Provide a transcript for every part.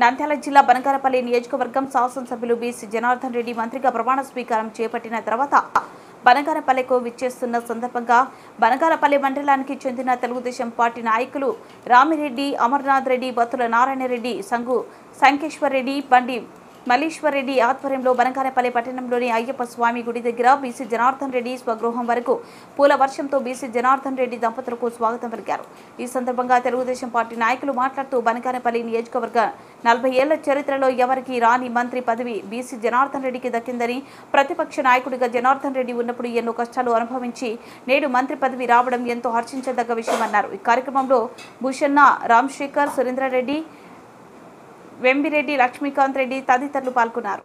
నంద్యాల జిల్లా బనకారపల్లి నియోజకవర్గం శాసనసభ్యులు బీసీ జనార్దన్ రెడ్డి మంత్రిగా ప్రమాణ స్వీకారం చేపట్టిన తర్వాత బనగారపల్లెకు విచ్చేస్తున్న సందర్భంగా బనగారపల్లి మండలానికి చెందిన తెలుగుదేశం పార్టీ నాయకులు రామిరెడ్డి అమర్నాథ్ రెడ్డి బత్తుల నారాయణ రెడ్డి సంఘు సంకేశ్వర్ రెడ్డి బండి మల్లీశ్వర్ రెడ్డి ఆధ్వర్యంలో బనకానపల్లి పట్టణంలోని అయ్యప్ప స్వామి గుడి దగ్గర బీసీ జనార్దన్ రెడ్డి స్వగృహం వరకు పూల వర్షంతో బీసీ జనార్దన్ రెడ్డి దంపతులకు స్వాగతం పలికారు. ఈ సందర్భంగా తెలుగుదేశం పార్టీ నాయకులు మాట్లాడుతూ బనకానపల్లి నియోజకవర్గ నలభై ఏళ్ళ చరిత్రలో ఎవరికి రాని మంత్రి పదవి బీసీ జనార్దన్ రెడ్డికి దక్కిందని ప్రతిపక్ష నాయకుడిగా జనార్దన్ రెడ్డి ఉన్నప్పుడు ఎన్నో కష్టాలు అనుభవించి నేడు మంత్రి పదవి రావడం ఎంతో హర్షించదగ్గ విషయమన్నారు. ఈ కార్యక్రమంలో భూషన్న రామ్శేఖర్ సురేంద్రారెడ్డి వెంబిరెడ్డి లక్ష్మీకాంత్ రెడ్డి తదితరులు పాల్గొన్నారు.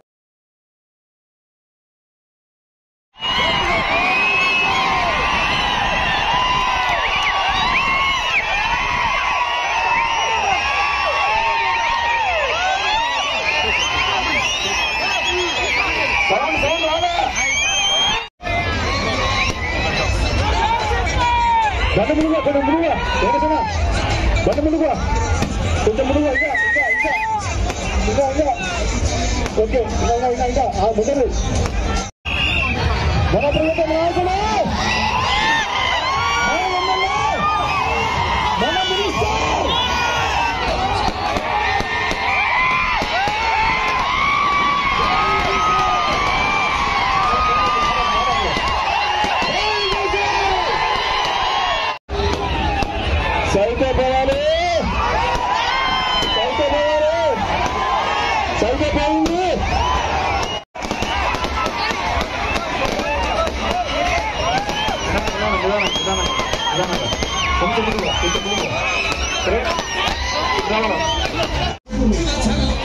బండ ముందుగా కొంచెం ముందుగా కొంచెం ముందుగా మునుగా కొంచెం మునుగా Okey, kita naik naik dah. Ah, betul. Bola terlepas, naik bola.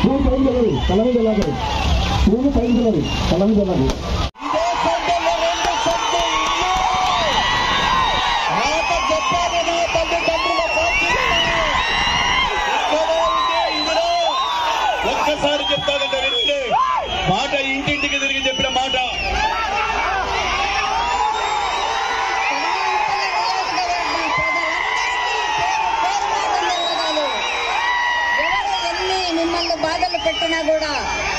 పూలు పైకి వెళ్ళాలి తల మీద వెళ్ళాలి పూలు పైకి వెళ్ళాలి తల మీద వెళ్ళాలి ఒక్కసారి చెప్తాదంటే పెట్టినా కూడా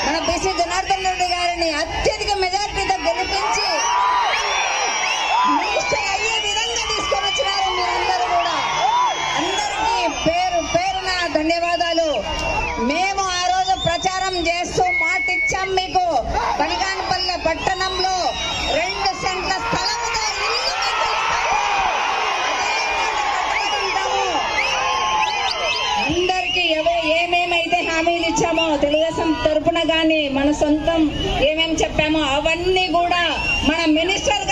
మన బీసీ జనార్దన్ రెడ్డి గారిని అత్యధిక మెజార్టీతో గెలిపించి అయ్యే విధంగా తీసుకొని వచ్చినారు మీరందరూ కూడా. అందరికీ పేరు పేరున ధన్యవాదాలు. మేము ఆ రోజు ప్రచారం చేస్తూ మాటిచ్చాం మీకు. పనిగానపల్లె పట్టణంలో హామీలు ఇచ్చామో తెలుగుదేశం తరపున గాని మన సొంతం ఏమేమి చెప్పామో అవన్నీ కూడా మన మినిస్టర్